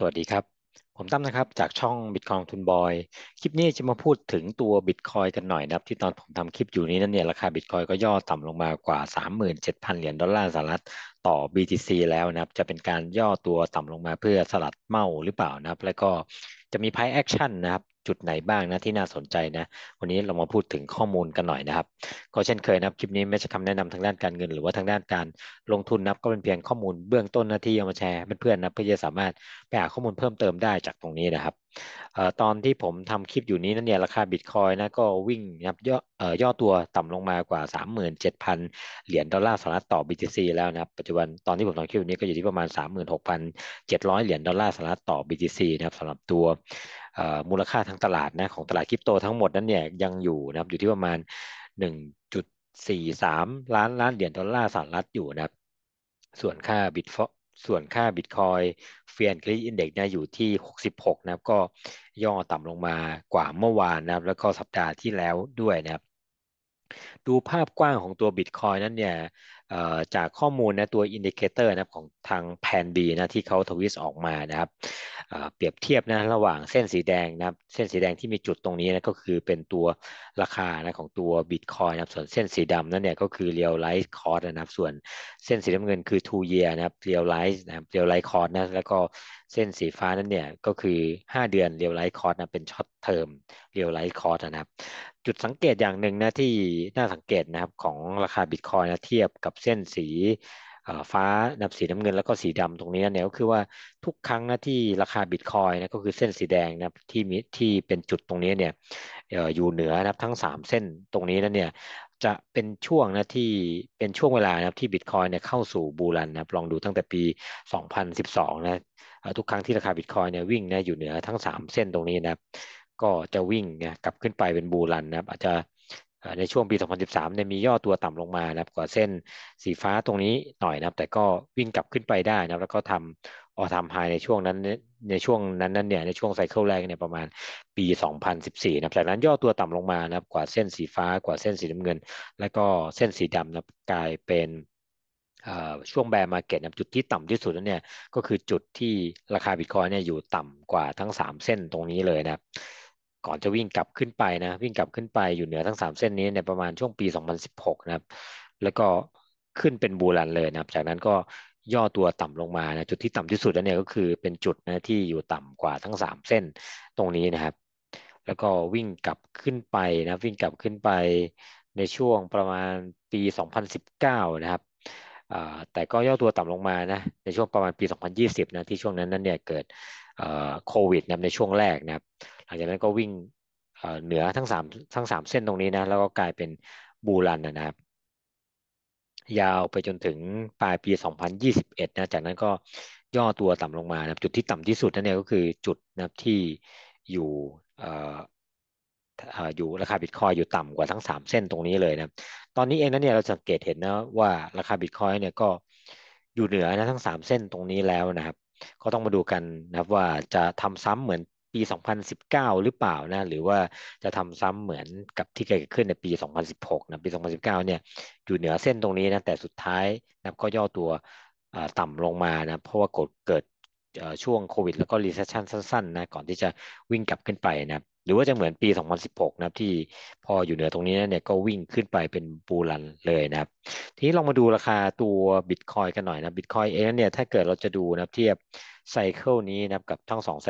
สวัสดีครับ ผมตั้มนะครับ จากช่อง Bitcoin ทุนบอย คลิปนี้จะมาพูดถึงตัว Bitcoin กันหน่อยนะครับ ที่ตอนผมทำคลิปอยู่นี้นั่นเนี่ยราคา Bitcoin ก็ย่อต่ำลงมากว่า 37,000 เหรียญดอลลาร์สหรัฐต่อ BTC แล้วนะครับ จะเป็นการย่อตัวต่ำลงมาเพื่อสลัดเมาหรือเปล่านะครับ แล้วก็จะมี price action นะครับ จุดไหนบ้างนะที่น่าสนใจนะ วันนี้เรามาพูดถึงข้อมูลกันหน่อยนะครับ ก็เช่นเคยนะครับคลิปนี้ไม่ใช่คำแนะนำทางด้านการเงิน หรือว่าทางด้านการลงทุนนับก็เป็นเพียงข้อมูลเบื้องต้นนะที่เอามาแชร์เพื่อนๆนะเพื่อจะสามารถไปหาข้อมูลเพิ่มเติมได้จากตรงนี้นะครับตอนที่ผมทำคลิปอยู่นี้นั่นเนี่ยราคาบิตคอยนะก็วิ่งนะครับย่อย่อตัวต่ำลงมากว่า 37,000 เหรียญดอลลาร์สหรัฐต่อ BTC แล้วนะครับ ปัจจุบันตอนที่ผมทำคลิปนี้ก็อยู่ที่ประมาณ 36,700 เหรียญดอลลาร์สหรัฐต่อ BTC นะครับสำหรับตัว มูลค่าทางตลาดนะของตลาดคริปโตทั้งหมดนั้นเนี่ยยังอยู่นะครับอยู่ที่ประมาณ 1.43 ล้านล้านเหรียญดอลลาร์สหรัฐอยู่นะครับส่วนค่าบิตฟส่วนค่า Bitcoin Fear and Greed Index เนี่ยอยู่ที่ 66 นะครับ ก็ย่อต่ำลงมากว่าเมื่อวานนะครับ แล้วก็สัปดาห์ที่แล้วด้วยนะครับ ดูภาพกว้างของตัวบิตคอยนั้นเนี่ย จากข้อมูลนะตัว indicator นะครับของทาง PlanB นะที่เขาทวิสออกมานะครับเปรียบเทียบนะระหว่างเส้นสีแดงนะครับเส้นสีแดงที่มีจุดตรงนี้นะก็คือเป็นตัวราคานะของตัวบิตคอยนะครับส่วนเส้นสีดำนั่นเนี่ยก็คือ realized cost นะครับส่วนเส้นสีน้ำเงินคือ two year นะครับ realized นะครับ realized cost นะแล้วก็ เส้นสีฟ้านั่นเนี่ยก็คือ 5 เดือน realized cost นะเป็น short-term realized cost นะครับ จุดสังเกตอย่างหนึ่งนะที่น่าสังเกตนะครับของราคาบิตคอยนะเทียบกับเส้นสีฟ้ากับสีน้ำเงินแล้วก็สีดำตรงนี้เนี่ยก็คือว่าทุกครั้งนะที่ราคาบิตคอยนะก็คือเส้นสีแดงนะที่มีที่เป็นจุดตรงนี้เนี่ยอยู่เหนือนะทั้ง 3 เส้นตรงนี้นั่นเนี่ยจะเป็นช่วงนะที่เป็นช่วงเวลานะที่บิตคอยเนี่ยเข้าสู่บูรันนะลองดูตั้งแต่ปี 2012 นะ ทุกครั้งที่ราคาบิตคอยเนี่ยวิ่งนะอยู่เหนือทั้ง 3 เส้นตรงนี้นะก็จะวิ่งนะกลับขึ้นไปเป็นบูรันนะครับ อาจจะในช่วงปี 2013เนี่ยมีย่อตัวต่ำลงมานะครับกว่าเส้นสีฟ้าตรงนี้หน่อยนะครับ แต่ก็วิ่งกลับขึ้นไปได้นะครับ แล้วก็ทำออทำไฮในช่วงนั้นในช่วงนั้นนั้นเนี่ยในช่วง cycle แรกเนี่ยประมาณปี 2014นะครับจากนั้นย่อตัวต่ำลงมานะครับกว่าเส้นสีฟ้ากว่าเส้นสีน้ำเงิน แล้วก็เส้นสีดำนะกลายเป็น ช่วง bear market จุดที่ต่ำที่สุดนั่นเนี่ยก็คือจุดที่ราคาบิตคอยเนี่ยอยู่ต่ำกว่าทั้ง 3 เส้นตรงนี้เลยนะครับก่อนจะวิ่งกลับขึ้นไปนะวิ่งกลับขึ้นไปอยู่เหนือทั้ง 3 เส้นนี้ในประมาณช่วงปี 2016 นะครับ แล้วก็ขึ้นเป็น bull run เลยนะครับ จากนั้นก็ย่อตัวต่ำลงมานะจุดที่ต่ำที่สุดแล้วเนี่ยก็คือเป็นจุดนะที่อยู่ต่ำกว่าทั้ง 3 เส้นตรงนี้นะครับ แล้วก็วิ่งกลับขึ้นไปนะวิ่งกลับขึ้นไปในช่วงประมาณปี 2019 นะครับ แต่ก็ย่อตัวต่ำลงมานะในช่วงประมาณปี 2020นะที่ช่วงนั้นนั้นเนี่ยเกิดโควิดนะในช่วงแรกนะครับหลังจากนั้นก็วิ่งเหนือทั้งสามทั้งสามเส้นตรงนี้นะแล้วก็กลายเป็นบูรันนะครับ ยาวไปจนถึงปลายปี 2021นะจากนั้นก็ย่อตัวต่ำลงมานะจุดที่ต่ำที่สุดนั่นเองก็คือจุดนะที่อยู่ อยู่ราคาบิตคอยอยู่ต่ำกว่าทั้ง 3 เส้นตรงนี้เลยนะตอนนี้เองนะเนี่ยเราสังเกตเห็นนะว่าราคาบิตคอยเนี่ยก็อยู่เหนือนะทั้ง 3 เส้นตรงนี้แล้วนะครับ ก็ต้องมาดูกันนะครับว่าจะทำซ้ำเหมือนปี 2019 หรือเปล่านะ หรือว่าจะทำซ้ำเหมือนกับที่เกิดขึ้นในปี 2016 นะปี 2019 เนี่ยอยู่เหนือเส้นตรงนี้นะแต่สุดท้ายนะก็ย่อตัวต่ำลงมานะเพราะว่ากดเกิดช่วงโควิดแล้วก็ recession สั้นๆนะก่อนที่จะวิ่งกลับขึ้นไปนะ หรือว่าจะเหมือนปี 2016 นะครับ ที่พออยู่เหนือตรงนี้เนี่ยก็วิ่งขึ้นไปเป็น bull run เลยนะครับ ทีนี้ลองมาดูราคาตัวบิตคอยกันหน่อยนะบิตคอยเองเนี่ยถ้าเกิดเราจะดูนะเทียบไซเคิลนี้นะครับกับทั้งสองไซ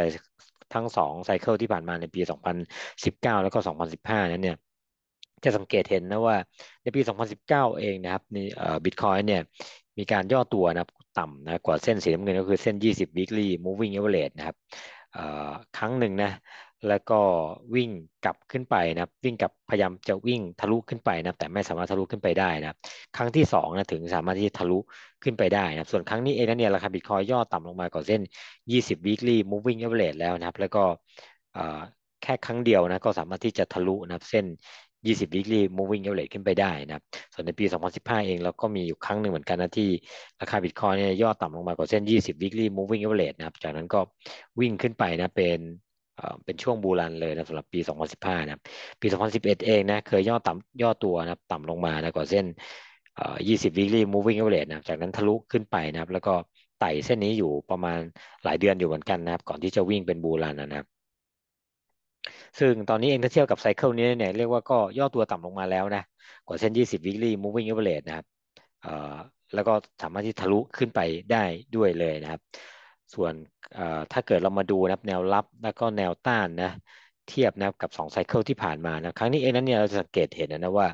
ทั้งสองไซเคิลที่ผ่านมาในปี 2019 แล้วก็ 2015 นั้นเนี่ยจะสังเกตเห็นนะว่าในปี 2019 เองนะครับในบิตคอยเนี่ยมีการย่อตัวนะครับต่ำนะกว่าเส้นสีน้ำเงินก็คือเส้น 20 weekly moving average นะครับครั้งหนึ่งนะ แล้วก็วิ่งกลับขึ้นไปนะวิ่งกับพยายามจะวิ่งทะลุขึ้นไปนะแต่ไม่สามารถทะลุขึ้นไปได้นะครั้งที่2นะถึงสามารถที่จะทะลุขึ้นไปได้นะส่วนครั้งนี้เองนะเนี่ยราคาบิตคอยย่อต่ำลงมากว่าเส้น 20 weekly moving average แล้วนะครับ แล้วก็แค่ครั้งเดียวนะก็สามารถที่จะทะลุนะเส้น 20 weekly moving average ขึ้นไปได้นะครับ ส่วนในปี 2015 เองเราก็มีอยู่ครั้งหนึ่งเหมือนกันนะที่ราคาบิตคอยเนี่ยย่อต่ำลงมากว่าเส้น 20 weekly moving average นะครับ จากนั้นก็วิ่งขึ้นไปนะเป็น เป็นช่วงบูรันเลยนะสำหรับปี 2015 นะครับ ปี 2011 เองนะเคยย่อต่ำย่อตัวนะครับ ต่ำลงมานะกว่าเส้น20 weekly moving average นะจากนั้นทะลุขึ้นไปนะครับ แล้วก็ไต่เส้นนี้อยู่ประมาณหลายเดือนอยู่เหมือนกันนะครับ ก่อนที่จะวิ่งเป็นบูรันนะครับ ซึ่งตอนนี้เองถ้าเทียบกับไซเคิลนี้เนี่ยเรียกว่าก็ย่อตัวต่ำลงมาแล้วนะกว่าเส้น 20 weekly moving average นะครับแล้วก็สามารถที่ทะลุขึ้นไปได้ด้วยเลยนะครับ ส่วนถ้าเกิดเรามาดูนะครับแนวรับแล้วก็แนวต้านนะเทียบนะครับกับ2ไซเคิลที่ผ่านมานะครั้งนี้เองนั้นเนี่ยเราจะสังเกตเห็นนะว่า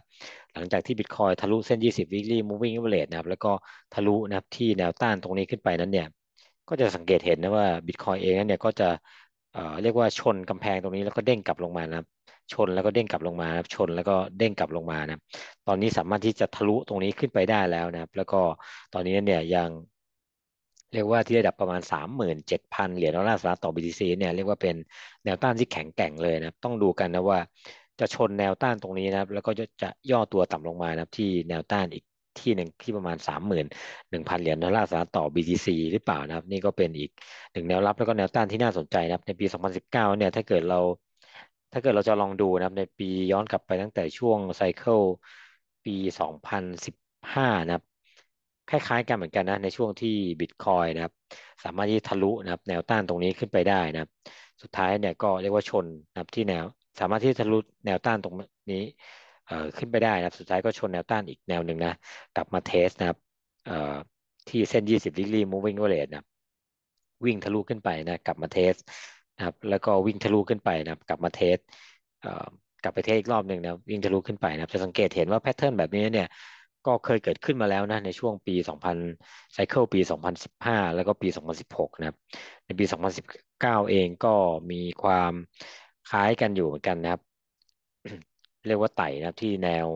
หลังจากที่บิตคอยทะลุเส้น 20 weekly moving average นะครับแล้วก็ทะลุนะครับที่แนวต้านตรงนี้ขึ้นไปนั้นเนี่ยก็จะสังเกตเห็นนะว่าบิตคอยเองนั้นเนี่ยก็จะเรียกว่าชนกำแพงตรงนี้แล้วก็เด้งกลับลงมานะครับชนแล้วก็เด้งกลับลงมาครับชนแล้วก็เด้งกลับลงมานะตอนนี้สามารถที่จะทะลุตรงนี้ขึ้นไปได้แล้วนะครับ แล้วก็ตอนนี้เนี่ยยัง เรียกว่าที่ระดับประมาณ 37,000 เหรียญดอลลาร์สหรัฐต่อ BTC เนี่ยเรียกว่าเป็นแนวต้านที่แข็งแกร่งเลยนะต้องดูกันนะว่าจะชนแนวต้านตรงนี้นะครับ แล้วก็จะย่อตัวต่ำลงมานะครับที่แนวต้านอีกที่หนึ่งที่ประมาณ 31,000 เหรียญดอลลาร์สหรัฐต่อ BTC หรือเปล่านะครับ นี่ก็เป็นอีกหนึ่งแนวรับแล้วก็แนวต้านที่น่าสนใจนะครับ ในปี 2019 เนี่ยถ้าเกิดเรา ถ้าเกิดเราจะลองดูนะครับในปีย้อนกลับไปตั้งแต่ช่วงไซเคิลปี 2015 นะครับ คล้ายๆกันเหมือนกันนะในช่วงที่บิตคอยนะครับ สามารถที่ทะลุนะครับ แนวต้านตรงนี้ขึ้นไปได้นะครับ สุดท้ายเนี่ยก็เรียกว่าชนนะครับที่แนวสามารถที่ทะลุแนวต้านตรงนี้เอ่อขึ้นไปได้นะครับ สุดท้ายก็ชนแนวต้านอีกแนวหนึ่งนะกลับมา test นะครับเอ่อที่เส้น 20 weekly moving average นะวิ่งทะลุขึ้นไปนะกลับมา test นะครับแล้วก็วิ่งทะลุขึ้นไปนะครับ กลับมา test เอ่อกลับไป test อีกรอบหนึ่งนะวิ่งทะลุขึ้นไปนะครับจะสังเกตเห็นว่า pattern แบบนี้เนี่ย ก็เคยเกิดขึ้นมาแล้วนะในช่วงปี 2000 cycle ปี 2015 แล้วก็ปี 2016 นะครับ ในปี 2019 เองก็มีความคล้ายกันอยู่เหมือนกันนะครับ เรียกว่าไต่นะครับที่แนว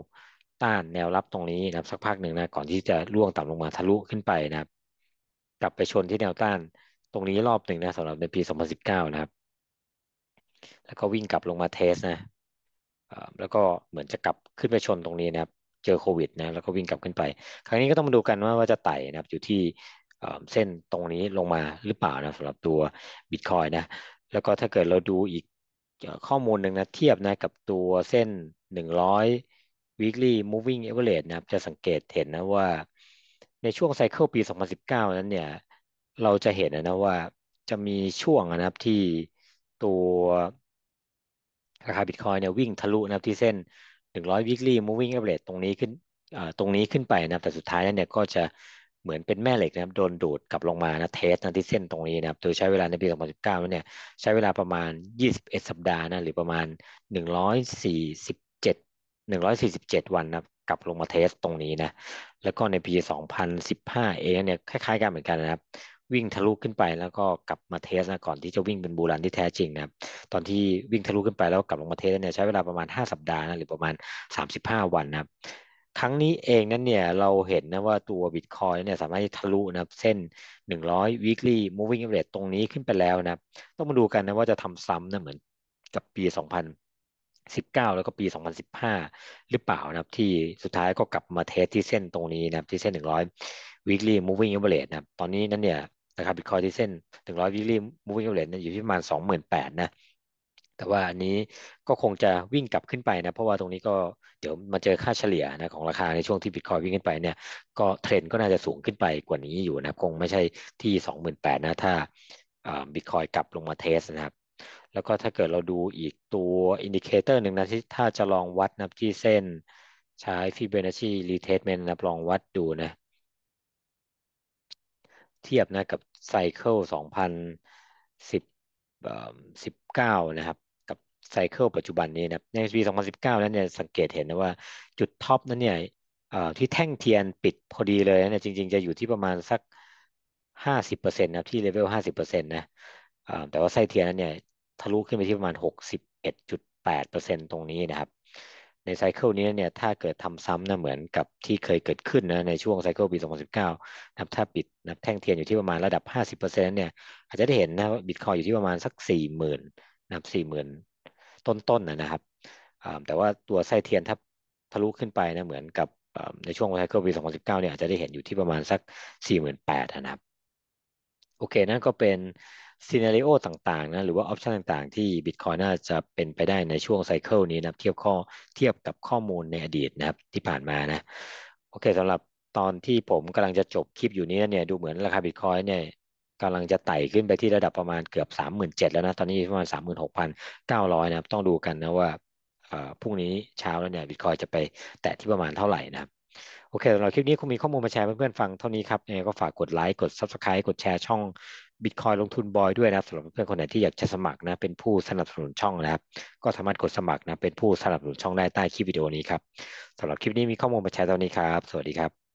ต้านแนวรับตรงนี้นะครับ สักพักหนึ่งนะก่อนที่จะล่วงต่ำลงมาทะลุขึ้นไปนะครับ กลับไปชนที่แนวต้านตรงนี้รอบหนึ่งนะสำหรับในปี 2019 นะครับ แล้วก็วิ่งกลับลงมาเทสนะแล้วก็เหมือนจะกลับขึ้นไปชนตรงนี้นะครับ เจอโควิดนะแล้วก็วิ่งกลับขึ้นไป ครั้งนี้ก็ต้องมาดูกันว่าว่าจะไต่นะครับอยู่ที่เส้นตรงนี้ลงมาหรือเปล่านะสำหรับตัวบิตคอยนะแล้วก็ถ้าเกิดเราดูอีกข้อมูลหนึ่งนะเทียบนะกับตัวเส้น 100 weekly moving average นะครับจะสังเกตเห็นนะว่าในช่วงไซเคิลปี 2019 นั้นเนี่ยเราจะเห็นนะว่าจะมีช่วงนะครับที่ตัวราคาบิตคอยเนี่ยวิ่งทะลุนะครับที่เส้น 100 weekly moving average ตรงนี้ขึ้นตรงนี้ขึ้นไปนะแต่สุดท้ายนั้นเนี่ยก็จะเหมือนเป็นแม่เหล็กนะครับโดนดูดกลับลงมานะเทสนะที่เส้นตรงนี้นะครับโดยใช้เวลาในปี 2019เนี่ยใช้เวลาประมาณ 21 สัปดาห์นะหรือประมาณ 147 147 วันนะกลับลงมาเทสตรงนี้นะแล้วก็ในปี 2015 เองเนี่ยคล้ายๆกันเหมือนกันนะครับ วิ่งทะลุขึ้นไปแล้วก็กลับมาเทสนะก่อนที่จะวิ่งเป็นบูรันที่แท้จริงนะครับตอนที่วิ่งทะลุขึ้นไปแล้วกลับลงมา test เนี่ยใช้เวลาประมาณ 5 สัปดาห์นะหรือประมาณ 35 วันนะครับครั้งนี้เองนั้นเนี่ยเราเห็นนะว่าตัวบิตคอยเนี่ยสามารถทะลุนะครับเส้น 100 weekly moving average ตรงนี้ขึ้นไปแล้วนะต้องมาดูกันนะว่าจะทำซ้ำนะเหมือนกับปี 2000 19 แล้วก็ปี 2015 หรือเปล่านะครับที่สุดท้ายก็กลับมา test ที่เส้นตรงนี้นะครับที่เส้น 100 weekly moving average นะครับตอนนี้นั้นเนี่ย นะครับบิตคอยที่เส้น100 weekly moving average เนี่ยอยู่ที่ประมาณ 28,000นะแต่ว่าอันนี้ก็คงจะวิ่งกลับขึ้นไปนะ เพราะว่าตรงนี้ก็เดี๋ยวมาเจอค่าเฉลี่ยนะของราคาในช่วงที่บิตคอยวิ่งขึ้นไปเนี่ยก็เทรนก็น่าจะสูงขึ้นไปกว่านี้อยู่นะคงไม่ใช่ที่ 28,000นะถ้าบิตคอยกลับลงมา test นะครับแล้วก็ถ้าเกิดเราดูอีกตัว indicator หนึ่งนะที่ถ้าจะลองวัดนะที่เส้นใช้ Fibonacci retracement นะลองวัดดูนะ เทียบนะกับ cycle 2010 19นะครับกับ cycle ปัจจุบันนี้นะในปี 2019 นั้นเนี่ยสังเกตเห็นนะว่าจุด top นั้นเนี่ยที่แท่งเทียนปิดพอดีเลยนะจริง ๆ จะอยู่ที่ประมาณสัก 50%นะที่เลเวล 50%นะแต่ว่าไส้เทียนนั้นเนี่ยทะลุขึ้นไปที่ประมาณ 61.8%ตรงนี้นะครับ ใน cycle นี้เนี่ยถ้าเกิดทำซ้ำนะเหมือนกับที่เคยเกิดขึ้นนะในช่วง cycle ปี 2019นะครับถ้าปิดนะแท่งเทียนอยู่ที่ประมาณระดับ 50%เนี่ยอาจจะได้เห็นนะบิตคอยอยู่ที่ประมาณสัก 40,000นะครับ40,000 ต้นๆนะครับแต่ว่าตัวไส้เทียนถ้าทะลุขึ้นไปนะเหมือนกับในช่วง cycle ปี 2019เนี่ยอาจจะได้เห็นอยู่ที่ประมาณสัก 48,000นะครับโอเคนั่นก็เป็น scenario ต่างๆนะหรือว่า option ต่างๆ ที่ Bitcoin น่าจะเป็นไปได้ในช่วง cycle นี้นะเทียบข้อเทียบกับข้อมูลในอดีตนะครับที่ผ่านมานะ โอเคสำหรับตอนที่ผมกำลังจะจบคลิปอยู่นี้เนี่ยดูเหมือนราคาบิตคอยเนี่ยกำลังจะไต่ขึ้นไปที่ระดับประมาณเกือบสามหมื่นเจ็ดแล้วนะ ตอนนี้ประมาณสามหมื่นหกพันเก้าร้อยนะครับ ต้องดูกันนะว่าพรุ่งนี้เช้าแล้วเนี่ยบิตคอยจะไปแตะที่ประมาณเท่าไหร่นะครับ โอเคสำหรับคลิปนี้คงมีข้อมูลมาแชร์เพื่อนๆฟังเท่านี้ครับยังไงก็ฝากกดไลค์ กด Subscribe กดแชร์ช่อง บิตคอยลงทุนบอยด้วยนะสำหรับเพื่อนคนไหนที่อยากจะสมัครนะเป็นผู้สนับสนุนช่องนะครับ ก็สามารถกดสมัครนะเป็นผู้สนับสนุนช่องได้ใต้คลิปวิดีโอนี้ครับสำหรับคลิปนี้มีข้อมูลมาแชร์ตอนนี้ครับ สวัสดีครับ